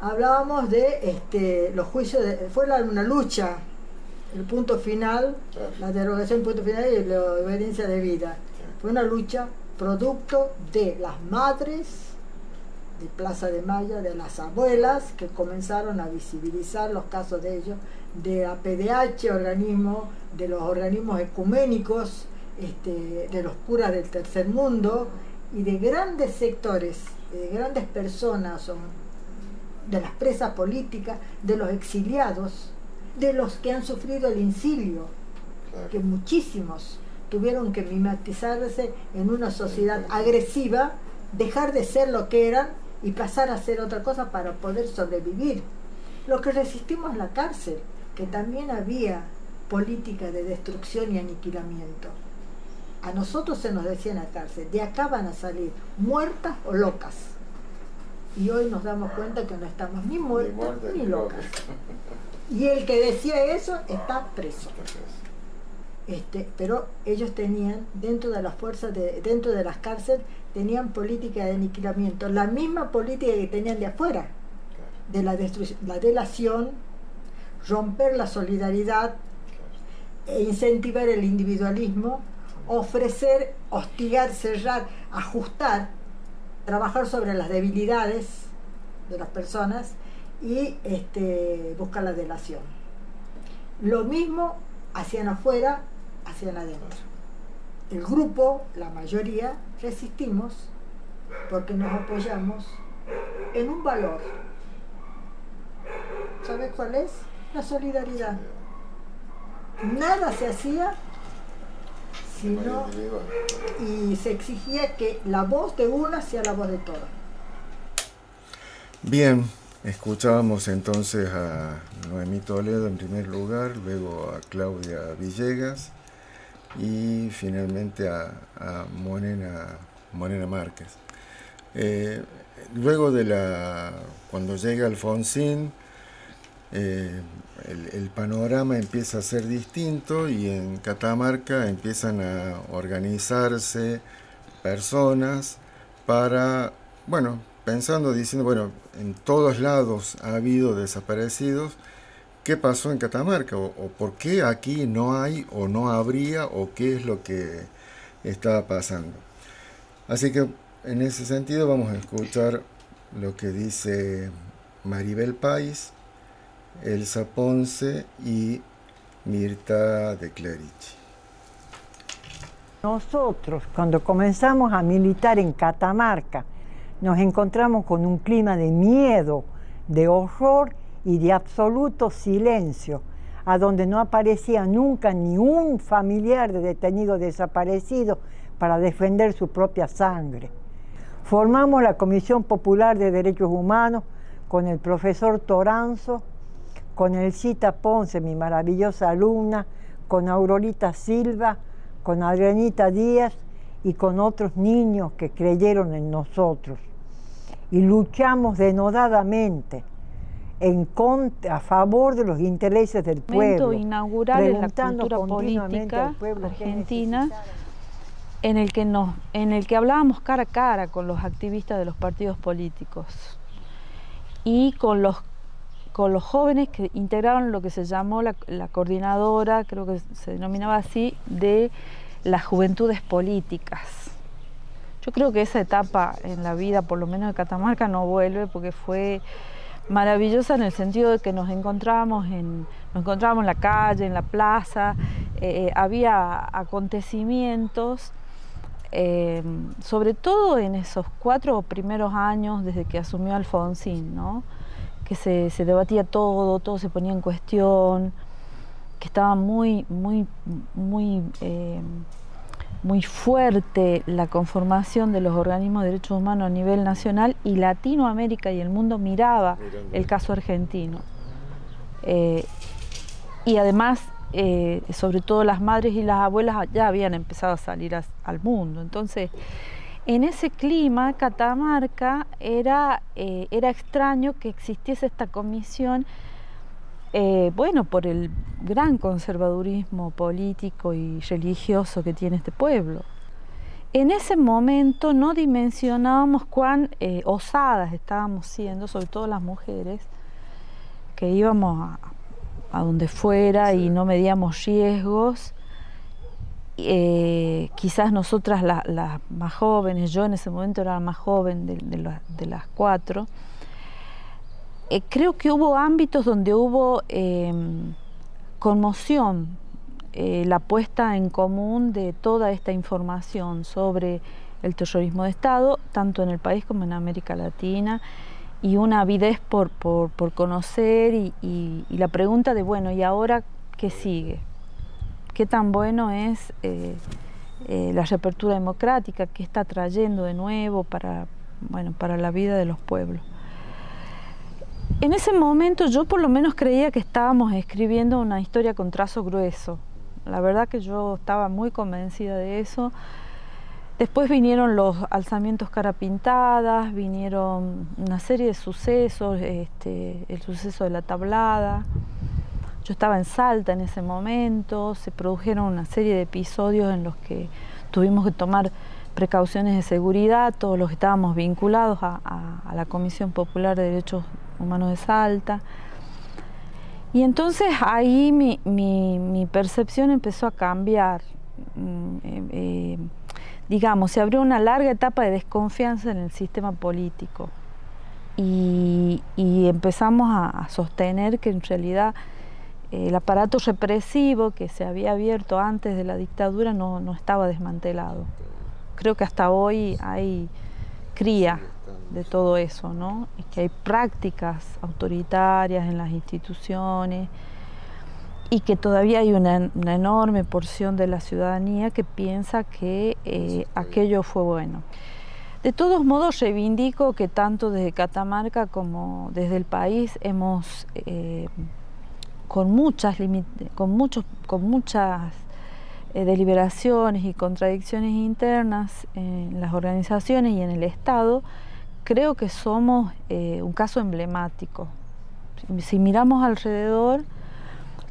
hablábamos de este, los juicios, de, fue una lucha, el punto final, la derogación, punto final y la obediencia de vida. Fue una lucha producto de las madres de Plaza de Mayo, de las abuelas que comenzaron a visibilizar los casos de ellos, de APDH, organismo, de los organismos ecuménicos, este, de los curas del tercer mundo y de grandes sectores, de grandes personas, de las presas políticas, de los exiliados, de los que han sufrido el incilio, que muchísimos tuvieron que mimetizarse en una sociedad agresiva, dejar de ser lo que eran y pasar a hacer otra cosa para poder sobrevivir. Lo que resistimos la cárcel, que también había política de destrucción y aniquilamiento. A nosotros se nos decía en la cárcel, de acá van a salir muertas o locas. Y hoy nos damos cuenta que no estamos ni muertas ni, locas. Y el que decía eso está preso. Este, pero ellos tenían dentro de las fuerzas de, dentro de las cárceles tenían política de aniquilamiento la misma política que tenían de afuera de la la delación romper la solidaridad e incentivar el individualismo ofrecer hostigar cerrar ajustar trabajar sobre las debilidades de las personas y este, buscar la delación. Lo mismo hacían afuera hacia adentro. El grupo, la mayoría, resistimos porque nos apoyamos en un valor. ¿Sabes cuál es? La solidaridad. Nada se hacía sino y se exigía que la voz de una sea la voz de todas. Bien, escuchábamos entonces a Noemí Toledo en primer lugar, luego a Claudia Villegas y finalmente a, Morena, Márquez. Eh, luego de la, cuando llega Alfonsín, eh, el, panorama empieza a ser distinto y en Catamarca empiezan a organizarse personas para, bueno, pensando, diciendo, bueno, en todos lados ha habido desaparecidos, ¿qué pasó en Catamarca? O, por qué aquí no hay o no habría o qué es lo que estaba pasando? Así que en ese sentido vamos a escuchar lo que dice Maribel Pais, Elsa Ponce y Mirta de Clerici. Nosotros, cuando comenzamos a militar en Catamarca, nos encontramos con un clima de miedo, de horror y de absoluto silencio, a donde no aparecía nunca ni un familiar de detenido desaparecido para defender su propia sangre. Formamos la Comisión Popular de Derechos Humanos con el profesor Toranzo, con Elcita Ponce, mi maravillosa alumna, con Aurorita Silva, con Adrianita Díaz y con otros niños que creyeron en nosotros. Y luchamos denodadamente en contra, a favor de los intereses del pueblo. inaugural en la cultura política argentina en el que nos, en el que hablábamos cara a cara con los activistas de los partidos políticos y con los con los jóvenes que integraron lo que se llamó la, coordinadora, creo que se denominaba así, de las juventudes políticas. Yo creo que esa etapa en la vida, por lo menos de Catamarca, no vuelve porque fue maravillosa en el sentido de que nos encontrábamos en, nos encontrábamos en la calle, en la plaza, eh, había acontecimientos, eh, sobre todo en esos cuatro primeros años desde que asumió Alfonsín, ¿no? que se, debatía todo, todo se ponía en cuestión, que estaba muy, muy, muy, eh, muy fuerte la conformación de los organismos de derechos humanos a nivel nacional y Latinoamérica y el mundo miraba el caso argentino. Eh, y además, eh, sobre todo las madres y las abuelas ya habían empezado a salir al mundo. Entonces, en ese clima, Catamarca era, eh, era extraño que existiese esta comisión, eh, bueno, por el gran conservadurismo político y religioso que tiene este pueblo. En ese momento no dimensionábamos cuán eh, osadas estábamos siendo, sobre todo las mujeres, que íbamos a, donde fuera y no medíamos riesgos eh, quizás nosotras las más jóvenes, yo en ese momento era la más joven de, las cuatro, eh, creo que hubo ámbitos donde hubo em, conmoción, eh, la puesta en común de toda esta información sobre el terrorismo de Estado, tanto en el país como en América Latina, y una avidez por, conocer y la pregunta de, bueno, ¿y ahora qué sigue? qué tan bueno es eh, la reapertura democrática, qué está trayendo de nuevo para, bueno, para la vida de los pueblos. En ese momento yo por lo menos creía que estábamos escribiendo una historia con trazo grueso. La verdad que yo estaba muy convencida de eso. Después vinieron los alzamientos cara pintadas, vinieron una serie de sucesos, este, el suceso de la tablada. Yo estaba en Salta en ese momento, se produjeron una serie de episodios en los que tuvimos que tomar precauciones de seguridad, todos los que estábamos vinculados a, la Comisión Popular de Derechos Humanos de Salta. Y entonces ahí mi, percepción empezó a cambiar. Mm, eh, eh, digamos, se abrió una larga etapa de desconfianza en el sistema político y, empezamos a sostener que en realidad el aparato represivo que se había abierto antes de la dictadura no, estaba desmantelado. Creo que hasta hoy hay cría de todo eso, ¿no? Y que hay prácticas autoritarias en las instituciones y que todavía hay una, enorme porción de la ciudadanía que piensa que eh, aquello fue bueno. De todos modos, reivindico que tanto desde Catamarca como desde el país hemos eh, con muchas, con muchos, con muchas eh, deliberaciones y contradicciones internas en las organizaciones y en el Estado, creo que somos eh, un caso emblemático. Si miramos alrededor,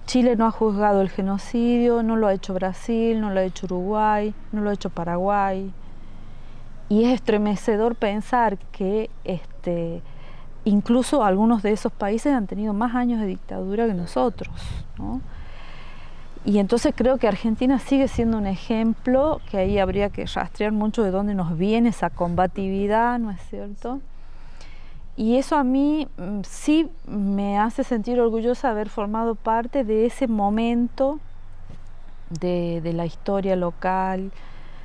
Chile no ha juzgado el genocidio, no lo ha hecho Brasil, no lo ha hecho Uruguay, no lo ha hecho Paraguay. Y es estremecedor pensar que este, incluso algunos de esos países han tenido más años de dictadura que nosotros. Y entonces creo que Argentina sigue siendo un ejemplo, que ahí habría que rastrear mucho de dónde nos viene esa combatividad, ¿no es cierto? Y eso a mí mm, sí me hace sentir orgullosa de haber formado parte de ese momento de, de la historia local,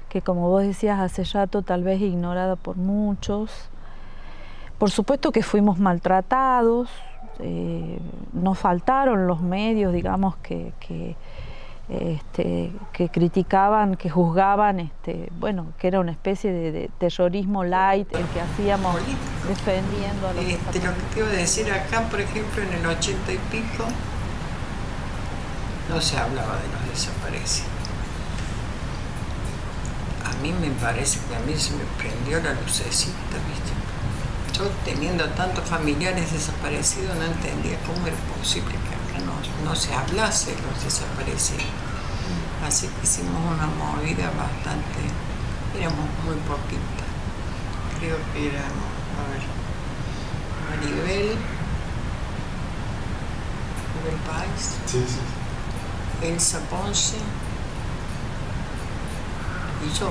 que como vos decías hace rato, tal vez ignorada por muchos. Por supuesto que fuimos maltratados, eh, faltaron los medios, digamos, que, este, que criticaban, que juzgaban, este, bueno, que era una especie de, terrorismo light el que hacíamos defendiendo a los este, Lo que te iba a decir acá, por ejemplo, en el ochenta y pico, no se hablaba de los desaparecidos a mí me parece que a mí se me prendió la lucecita, ¿viste? Yo teniendo tantos familiares desaparecidos no entendía cómo era posible que no, se hablase los desaparecidos. Así que hicimos una movida bastante, éramos muy poquitas. Creo que éramos, a ver, Maribel, Maribel Pais, sí, sí. Elsa Ponce, y yo.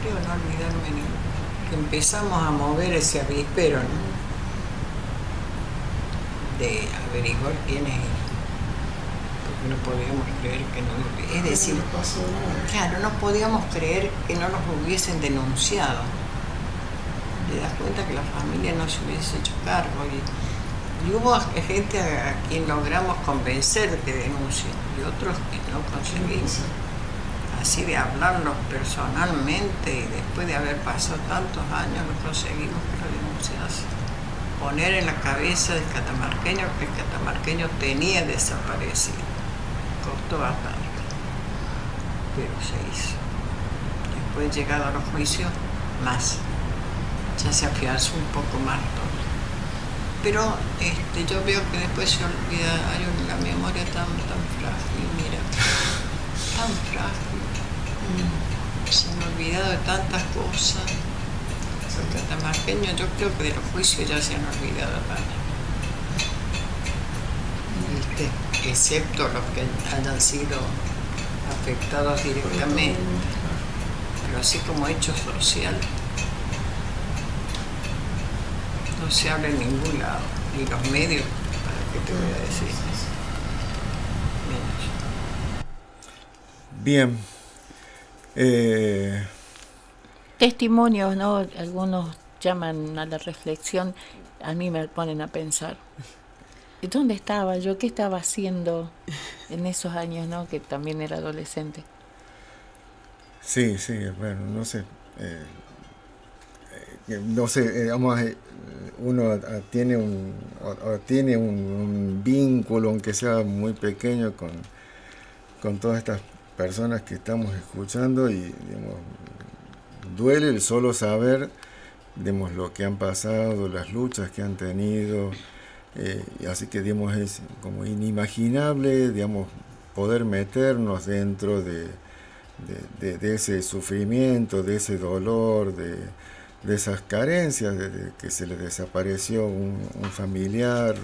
Creo no olvidarme ni que empezamos a mover ese avispero, ¿no? De averiguar quién es Porque no podíamos creer que no Es decir, claro, no podíamos creer que no nos hubiesen denunciado. Te das cuenta que la familia no se hubiese hecho cargo. Y, y hubo gente a quien logramos convencer de que denuncien y otros que no conseguimos así de hablarlos personalmente y después de haber pasado tantos años lo conseguimos que lo denunciase. Poner en la cabeza del catamarqueño que el catamarqueño tenía desaparecido. Costó bastante, pero se hizo. Después llegado a los juicios, más. Ya se afianzó un poco más todo. Pero este, yo veo que después se olvida, hay una memoria tan, tan frágil, mira, tan frágil se me ha olvidado de tantas cosas. Los catamarqueños, yo creo que de los juicios ya se han olvidado tanto. Excepto los que hayan sido afectados directamente. Pero así como hecho social, no se habla en ningún lado, ni los medios, para qué te voy a decir. Bien, eh, Testimonios, ¿no? Algunos llaman a la reflexión, a mí me ponen a pensar. ¿Dónde estaba yo? ¿Qué estaba haciendo en esos años, ¿no? Que también era adolescente. Sí, sí, bueno, no sé. Eh, eh, no sé, digamos, uno tiene un, tiene un, vínculo, aunque sea muy pequeño, con, con todas estas personas que estamos escuchando y duele el solo saber digamos, lo que han pasado, las luchas que han tenido, eh, así que digamos, es como inimaginable digamos, poder meternos dentro de, ese sufrimiento, de ese dolor, de, esas carencias, de, que se le desapareció un, un familiar,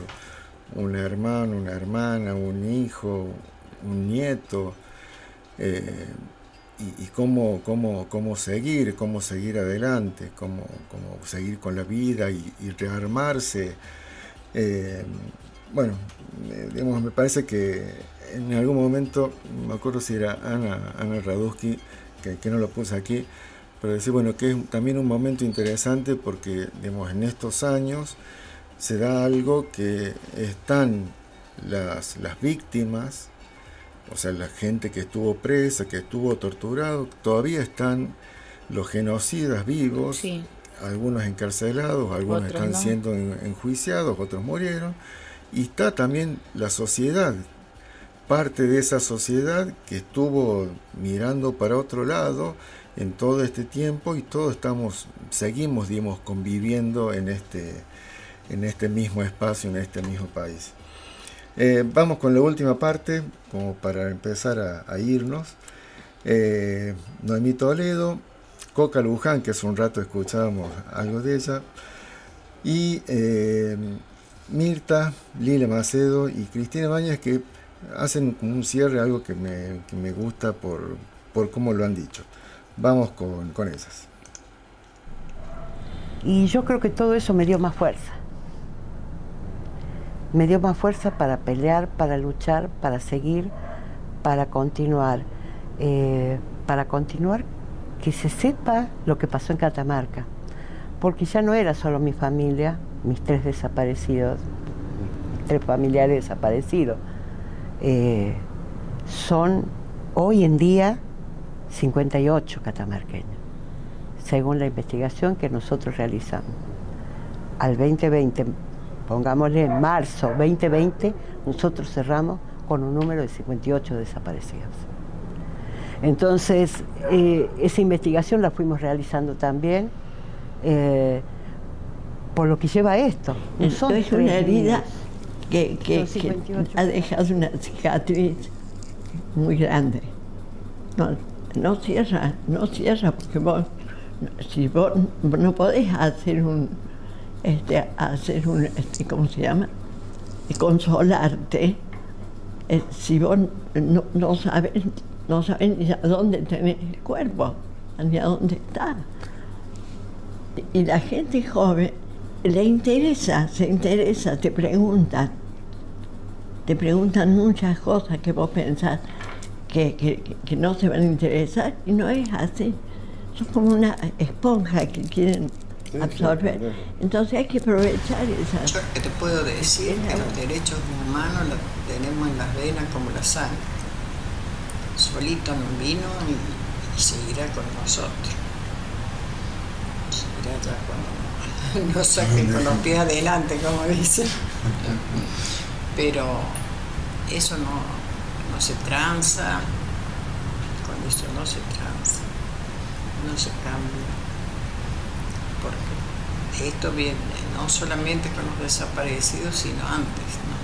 un hermano, una hermana, un hijo, un nieto. Eh, y, cómo, cómo, cómo, seguir, cómo seguir adelante, cómo, cómo seguir con la vida y, rearmarse. Eh, bueno, eh, digamos, me parece que en algún momento, me acuerdo si era Ana, Ana Radusky, que, no lo puse aquí, pero decir, bueno, que es también un momento interesante porque, digamos, en estos años se da algo que están las, las víctimas, o sea, la gente que estuvo presa, que estuvo torturado, todavía están los genocidas vivos, algunos encarcelados, algunos están siendo enjuiciados, otros murieron, y está también la sociedad, parte de esa sociedad que estuvo mirando para otro lado en todo este tiempo y todos estamos, seguimos, digamos, conviviendo en este, en este mismo espacio, en este mismo país. Eh, vamos con la última parte, como para empezar a, irnos. Eh, Noemí Toledo, Coca Luján, que hace un rato escuchábamos algo de ella, y eh, Mirta, Lila Macedo y Cristina Bañas, que hacen un cierre, algo que me, gusta por, cómo lo han dicho. Vamos con, con esas. Y yo creo que todo eso me dio más fuerza. Me dio más fuerza para pelear, para luchar, para seguir, para continuar. Eh, para continuar, que se sepa lo que pasó en Catamarca. Porque ya no era solo mi familia, mis tres desaparecidos, mis tres familiares desaparecidos. Eh, son hoy en día 58 catamarqueños según la investigación que nosotros realizamos. Al 2020, pongámosle en marzo 2020, nosotros cerramos con un número de 58 desaparecidos. Entonces, eh, esa investigación la fuimos realizando también, eh, por lo que lleva esto. es una herida que, ha dejado una cicatriz muy grande. No, no cierra, no cierra porque vos si vos no podés hacer un, este, hacer un, este, ¿cómo se llama? Consolarte, eh, si vos no, no, sabes, no sabes ni a dónde tenés el cuerpo, ni a dónde está. Y la gente joven le interesa, se interesa, te preguntan, te preguntan muchas cosas que vos pensás que, que, que no se van a interesar y no es así son como una esponja que quieren absorber. Entonces hay que aprovechar esa. Yo que te puedo decir que los derechos humanos los tenemos en las venas como la sangre. Solito nos vino y, seguirá con nosotros. Seguirá ya cuando nos saquen con los pies adelante, como dicen. Pero eso no, no se tranza, con eso no se tranza no se cambia. Esto viene no solamente con los desaparecidos, sino antes. ¿no?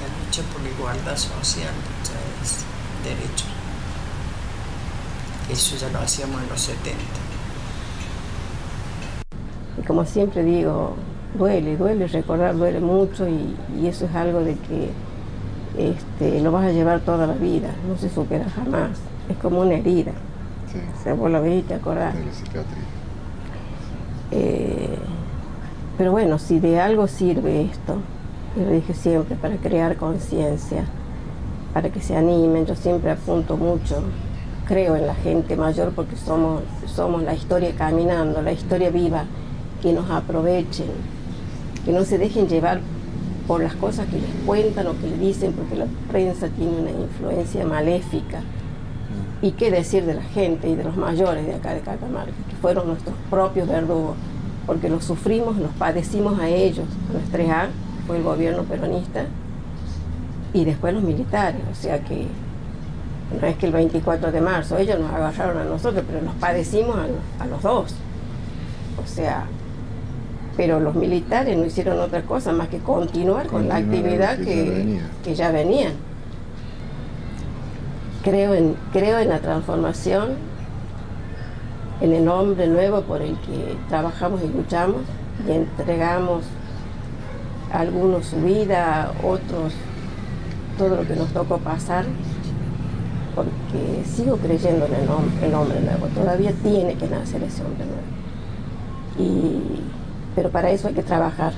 La lucha por la igualdad social ya es derecho. Eso ya lo hacíamos en los 70. Y como siempre digo, duele, duele, recordar duele mucho y, eso es algo de que este, lo vas a llevar toda la vida, no se supera jamás, es como una herida. Se vos lo veis, te acordás. Eh, pero bueno, si de algo sirve esto, lo dije siempre, para crear conciencia, para que se animen, yo siempre apunto mucho, creo en la gente mayor porque somos, somos la historia caminando, la historia viva, que nos aprovechen, que no se dejen llevar por las cosas que les cuentan o que le dicen, porque la prensa tiene una influencia maléfica y qué decir de la gente y de los mayores de acá de Catamarca, que fueron nuestros propios verdugos, porque los sufrimos, los padecimos a ellos, a 3A, fue el gobierno peronista, y después los militares, o sea que no es que el 24 de marzo ellos nos agarraron a nosotros, pero nos padecimos a, los dos. O sea, pero los militares no hicieron otra cosa más que continuar, con la actividad que, que ya venían creo en, creo en la transformación, en el hombre nuevo por el que trabajamos y luchamos y entregamos a algunos su vida, otros todo lo que nos tocó pasar, porque sigo creyendo en el, hombre, el hombre nuevo, todavía tiene que nacer ese hombre nuevo. pero para eso hay que trabajar.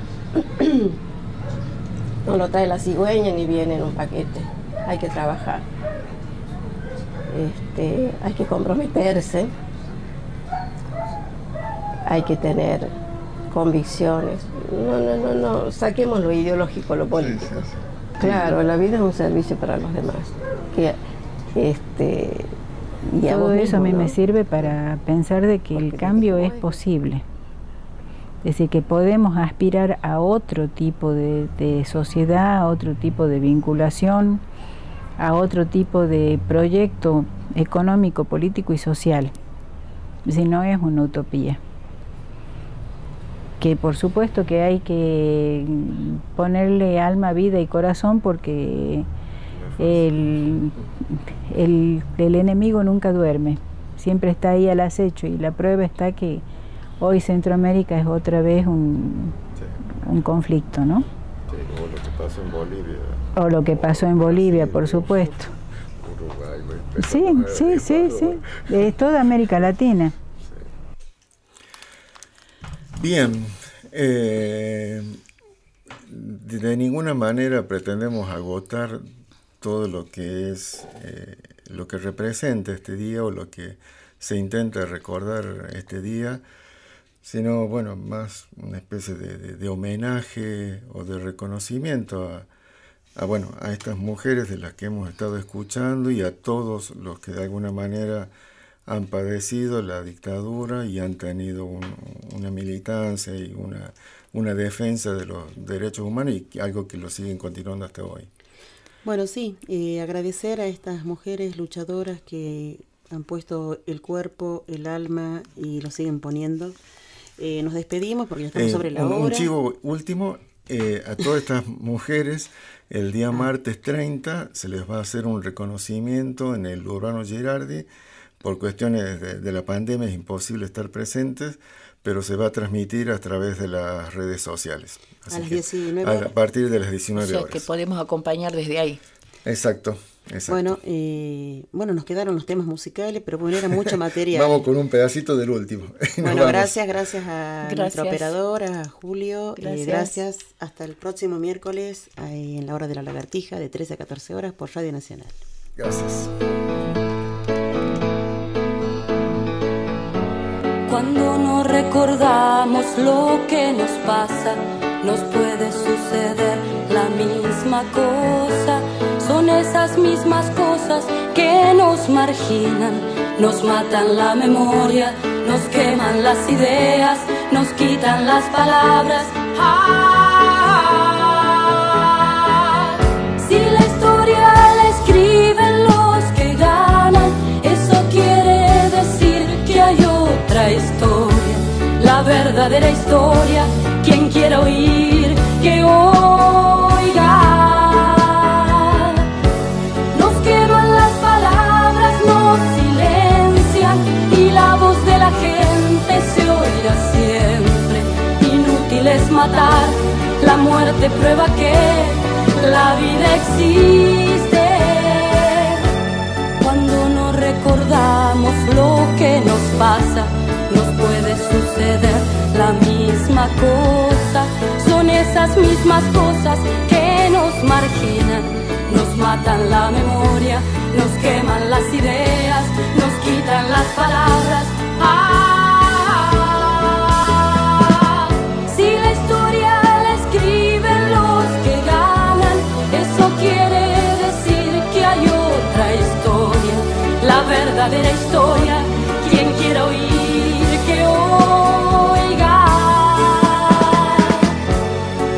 no lo trae la cigüeña ni viene en un paquete, hay que trabajar. Este, hay que comprometerse, hay que tener convicciones. No, no, no, no, saquemos lo ideológico, lo político. Claro, la vida es un servicio para los demás. este, y Todo eso a mí me sirve para pensar de que el cambio es posible. Es decir, que podemos aspirar a otro tipo de, de sociedad, a otro tipo de vinculación, a otro tipo de proyecto económico, político y social. Si no es una utopía. que por supuesto que hay que ponerle alma, vida y corazón porque el, el, enemigo nunca duerme, siempre está ahí al acecho y la prueba está que hoy Centroamérica es otra vez un, un conflicto, ¿no? Sí, pasó en Bolivia. O lo que pasó en Bolivia, por supuesto. Uruguay, sí, sí, sí, sí, es toda América Latina. Bien, eh, de ninguna manera pretendemos agotar todo lo que es, eh, lo que representa este día o lo que se intenta recordar este día, sino, bueno, más una especie de, homenaje o de reconocimiento a, bueno, a estas mujeres de las que hemos estado escuchando y a todos los que de alguna manera han padecido la dictadura y han tenido una militancia y una, una defensa de los derechos humanos y algo que lo siguen continuando hasta hoy. Bueno, sí, eh, agradecer a estas mujeres luchadoras que han puesto el cuerpo, el alma y lo siguen poniendo. Eh, nos despedimos porque ya estamos eh, sobre la hora. Un chivo último, a todas estas mujeres, el día ah. martes 30 se les va a hacer un reconocimiento en el Urbano Girardi por cuestiones de, la pandemia es imposible estar presentes, pero se va a transmitir a través de las redes sociales. a las 19 A partir de las 19 o sea, que podemos acompañar desde ahí. Exacto. Bueno, eh, bueno, nos quedaron los temas musicales, pero bueno, era mucha materia. Vamos con un pedacito del último. bueno, gracias, gracias a nuestro operador, a Julio. Eh, gracias. gracias. Hasta el próximo miércoles en la hora de la lagartija, de 13 a 14 horas por Radio Nacional. Gracias. Cuando no recordamos lo que nos pasa, nos puede suceder la misma cosa. Son esas mismas cosas que nos marginan, nos matan la memoria, nos queman las ideas, nos quitan las palabras. Ah, si la historia la escriben los que ganan, eso quiere decir que hay otra historia, la verdadera historia. Quien quiera oír, que oiga. Matar, la muerte prueba que la vida existe. Cuando no recordamos lo que nos pasa, nos puede suceder la misma cosa. Son esas mismas cosas que nos marginan, nos matan la memoria, nos queman las ideas, nos quitan las palabras. Ah, verdadera historia. Quien quiera oír, que oiga.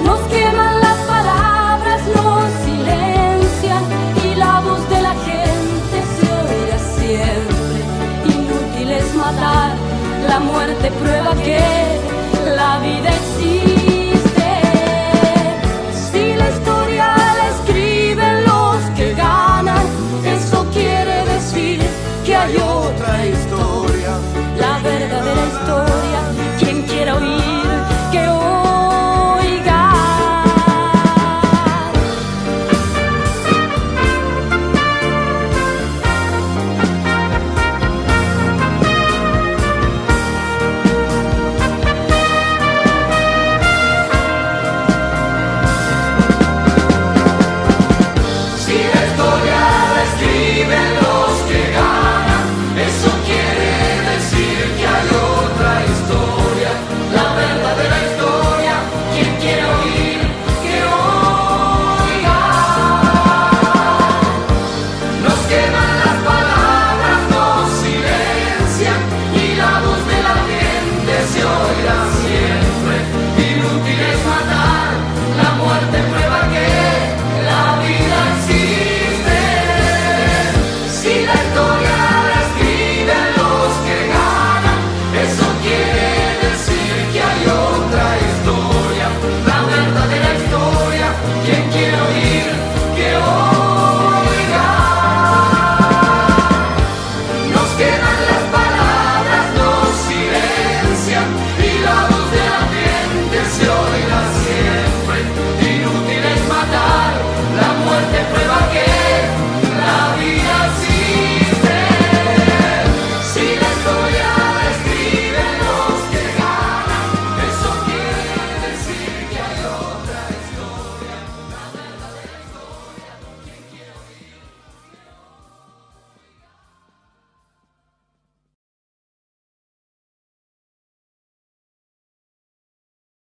Nos queman las palabras, nos silencian y la voz de la gente se oirá siempre. Inútil es matar, la muerte prueba que.